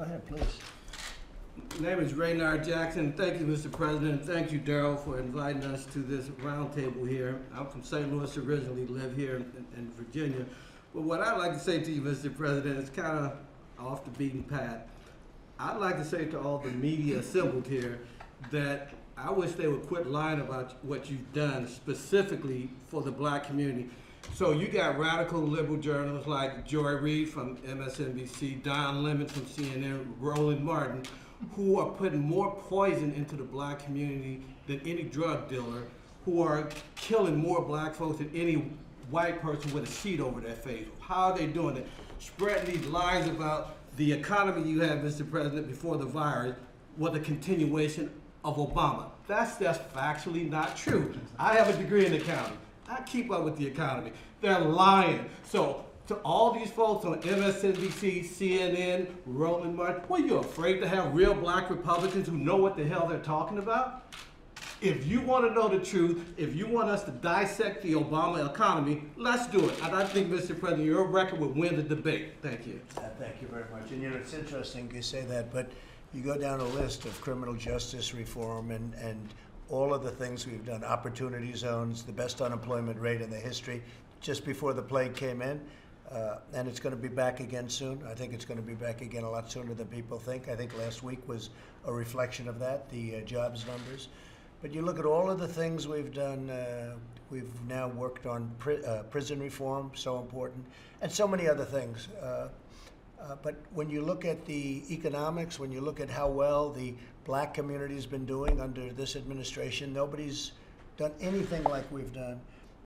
Go ahead, please. My name is Raynard Jackson. Thank you, Mr. President. Thank you, Daryl, for inviting us to this roundtable here. I'm from St. Louis originally, live here in, in Virginia. But what I'd like to say to you, Mr. President, is kind of off the beaten path. I'd like to say to all the media assembled here that I wish they would quit lying about what you've done specifically for the black community. So you got radical liberal journalists like Joy Reid from MSNBC, Don Lemon from CNN, Roland Martin, who are putting more poison into the black community than any drug dealer, who are killing more black folks than any white person with a sheet over their face. How are they doing it? Spreading these lies about the economy you had, Mr. President, before the virus was a continuation of Obama. That's just factually not true. I have a degree in accounting. I keep up with the economy. They're lying. So to all these folks on MSNBC, CNN, Roland Martin, are you afraid to have real black Republicans who know what the hell they're talking about? If you want to know the truth, if you want us to dissect the Obama economy, let's do it. And I think, Mr. President, your record would win the debate. Thank you. Uh, Thank you very much. And you know, it's interesting you say that, but you go down a list of criminal justice reform and, and all of the things we've done, opportunity zones, the best unemployment rate in the history, just before the plague came in. Uh, and it's going to be back again soon. I think it's going to be back again a lot sooner than people think. I think last week was a reflection of that, the uh, jobs numbers. But you look at all of the things we've done. Uh, we've now worked on pri- uh, prison reform, so important, and so many other things. Uh, but when you look at the economics, when you look at how well the black community has been doing under this administration, nobody's done anything like we've done.